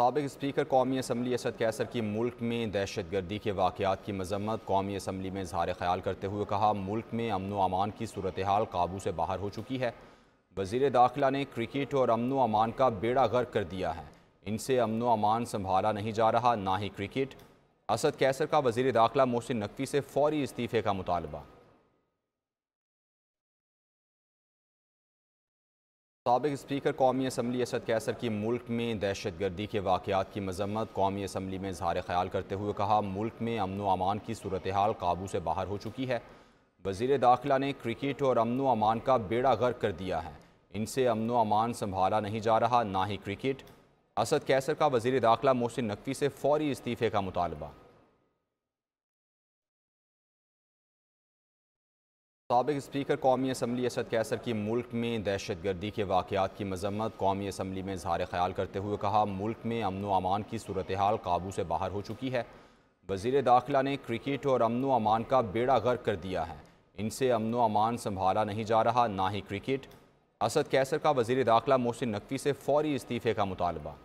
सबक स्पीकर कौमी असम्बली असद कैसर की मुल्क में दहशत गर्दी के वाक़ात की मजम्मत, कौमी असम्बली में इजहार ख्याल करते हुए कहा, मुल्क में अमन अमान की सूरत हाल काबू से बाहर हो चुकी है। वज़ीर दाखिला ने क्रिकेट और अमन अमान का बेड़ा गर्क कर दिया है। इनसे अमन अमान संभाला नहीं जा रहा, ना ही क्रिकेट। असद कैसर का वज़ीर दाखिला मोहसिन नकवी से फौरी इस्तीफ़े का मुतालबा। सबक स्पीकर कौमी असम्बली असद कैसर की मुल्क में दहशत गर्दी के वाक़ात की मजम्मत, कौमी असम्बली में इजहार ख्याल करते हुए कहा, मुल्क में अमन अमान की सूरत हाल काबू से बाहर हो चुकी है। वज़ीर दाखिला ने क्रिकेट और अमन अमान का बेड़ा गर्क कर दिया है। इनसे अमन अमान संभाला नहीं जा रहा, ना ही क्रिकेट। असद कैसर का वज़ीर दाखिला मोहसिन नकवी से फौरी इस्तीफ़े का मुतालबा। सबक स्पीकर, कौमी असम्बली असद कैसर की मुल्क में दहशत गर्दी के वाक़ात की मजम्मत, कौमी असम्बली में इजहार ख्याल करते हुए कहा, मुल्क में अमन अमान की सूरत हाल काबू से बाहर हो चुकी है। वज़ीर दाखिला ने क्रिकेट और अमन अमान का बेड़ा गर्क कर दिया है। इनसे अमन अमान संभाला नहीं जा रहा, ना ही क्रिकेट। असद कैसर का वज़ीर दाखिला मोहसिन नकवी से फौरी इस्तीफ़े का मुतालबा।